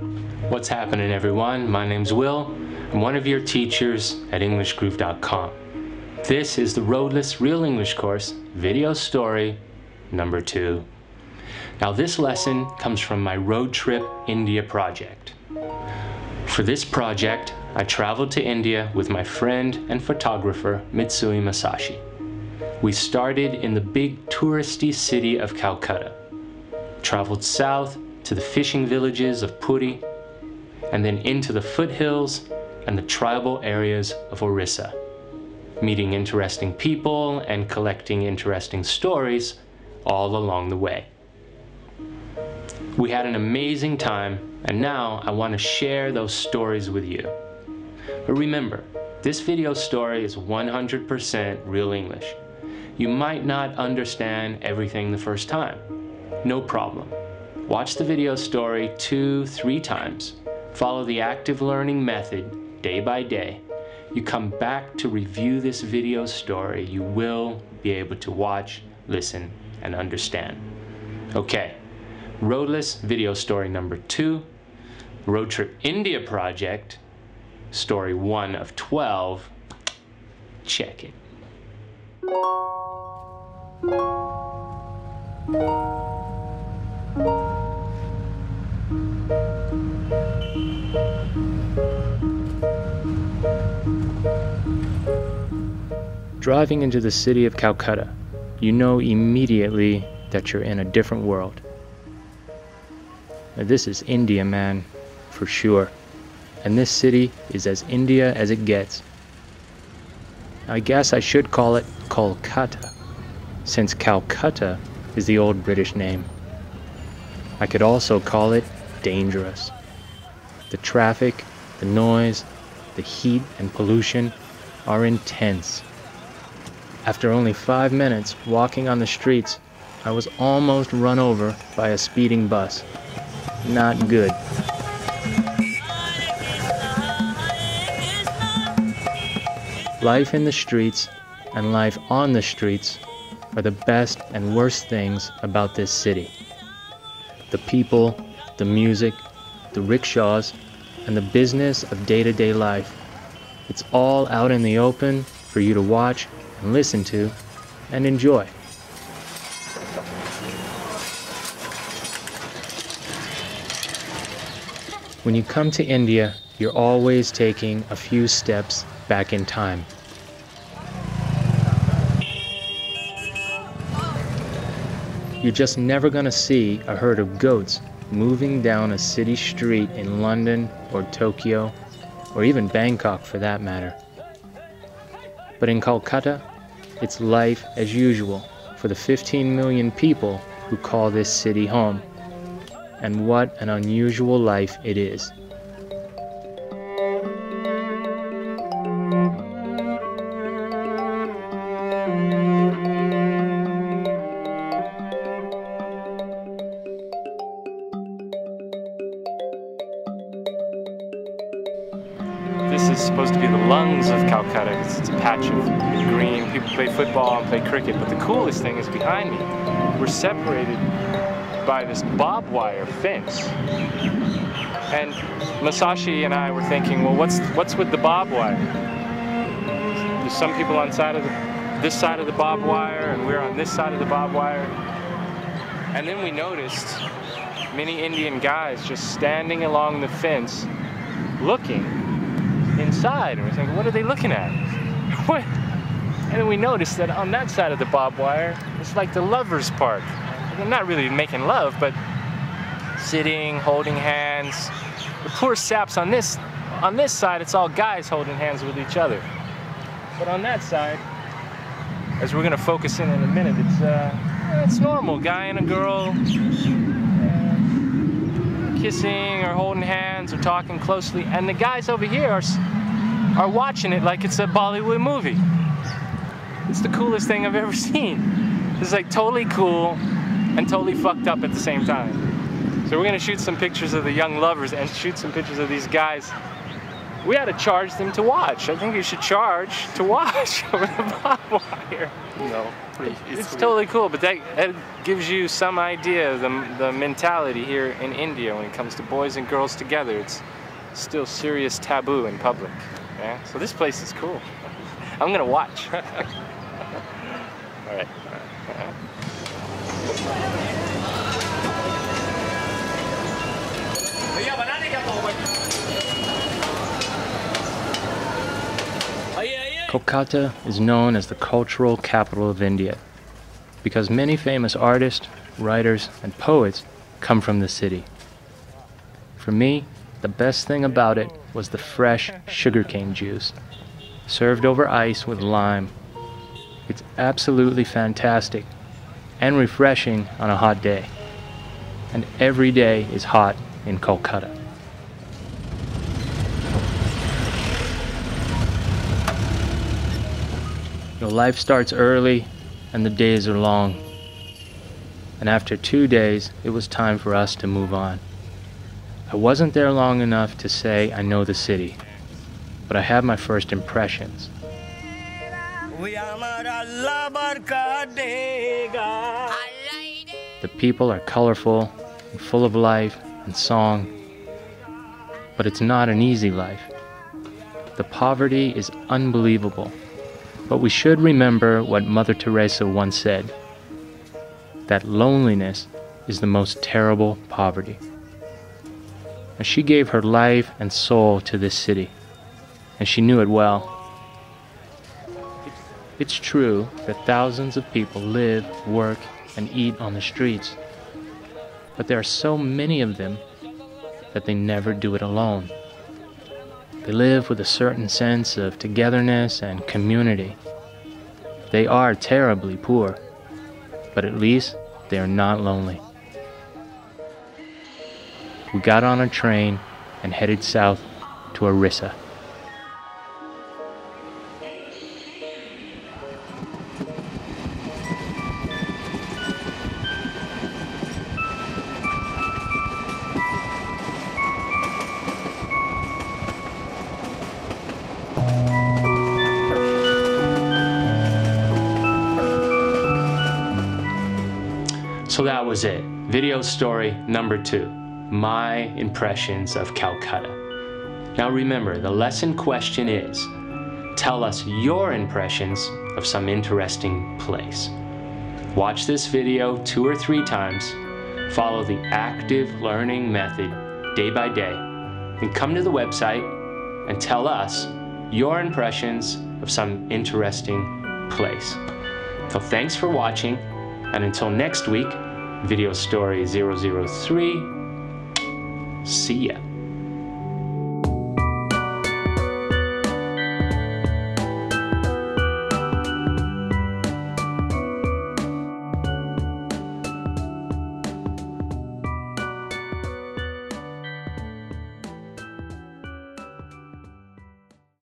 What's happening, everyone? My name's Will. I'm one of your teachers at EnglishGroove.com. This is the Roadless Real English course, video story number two. Now, this lesson comes from my road trip India project. For this project, I traveled to India with my friend and photographer Mitsui Masashi. We started in the big touristy city of Calcutta, traveled south to the fishing villages of Puri, and then into the foothills and the tribal areas of Orissa, meeting interesting people and collecting interesting stories all along the way. We had an amazing time, and now I want to share those stories with you. But remember, this video story is 100% real English. You might not understand everything the first time. No problem. Watch the video story two, three times. Follow the active learning method day by day. You come back to review this video story, you will be able to watch, listen, and understand. Okay, Roadless video story number two, Road Trip India Project, story one of 12. Check it. Driving into the city of Calcutta, you know immediately that you're in a different world. Now, this is India, man, for sure. And this city is as India as it gets. I guess I should call it Kolkata, since Calcutta is the old British name. I could also call it dangerous. The traffic, the noise, the heat and pollution are intense. After only five minutes walking on the streets, I was almost run over by a speeding bus. Not good. Life in the streets and life on the streets are the best and worst things about this city. The people, the music, the rickshaws, and the business of day to day life. It's all out in the open for you to watch listen to and enjoy. When you come to India, you're always taking a few steps back in time. You're just never going to see a herd of goats moving down a city street in London or Tokyo, or even Bangkok for that matter. But in Calcutta, it's life as usual for the 15 million people who call this city home. And what an unusual life it is. This is supposed to be the lungs of Calcutta. It's, it's a patch of green. People play football and play cricket. But the coolest thing is behind me. We're separated by this barbed wire fence. And Masashi and I were thinking, well, what's what's with the barbed wire? There's some people on side of the, this side of the barbed wire, and we're on this side of the barbed wire. And then we noticed many Indian guys just standing along the fence, looking inside, and we're thinking, what are they looking at? What? And then we noticed that on that side of the barbed wire, it's like the lovers' park. They're not really making love, but sitting, holding hands. The poor saps on this on this side, it's all guys holding hands with each other. But on that side, as we're gonna focus in in a minute, it's uh, it's normal. Guy and a girl kissing or holding hands or talking closely, and the guys over here are are watching it like it's a Bollywood movie. It's the coolest thing I've ever seen. It's like totally cool and totally fucked up at the same time. So we're gonna shoot some pictures of the young lovers and shoot some pictures of these guys we had to charge them to watch. I think you should charge to watch over the barbed wire. No, it's, it's totally cool, but that, that, gives you some idea of the, the mentality here in India when it comes to boys and girls together. It's still serious taboo in public. Yeah? So this place is cool. I'm gonna watch. All right. Kolkata is known as the cultural capital of India because many famous artists, writers, and poets come from the city. For me, the best thing about it was the fresh sugarcane juice, served over ice with lime. It's absolutely fantastic and refreshing on a hot day. And every day is hot in Kolkata. Your life starts early and the days are long. And after two days, it was time for us to move on. I wasn't there long enough to say I know the city, but I have my first impressions. The people are colorful and full of life and song, but it's not an easy life. The poverty is unbelievable. But we should remember what Mother Teresa once said that loneliness is the most terrible poverty. And she gave her life and soul to this city, and she knew it well. It's true that thousands of people live, work, and eat on the streets, but there are so many of them that they never do it alone. They live with a certain sense of togetherness and community. They are terribly poor, but at least they are not lonely. We got on a train and headed south to Orissa. That was it. Video story number two My impressions of Calcutta. Now remember, the lesson question is tell us your impressions of some interesting place. Watch this video two or three times, follow the active learning method day by day, then come to the website and tell us your impressions of some interesting place. So thanks for watching, and until next week, Video Story 003. See ya.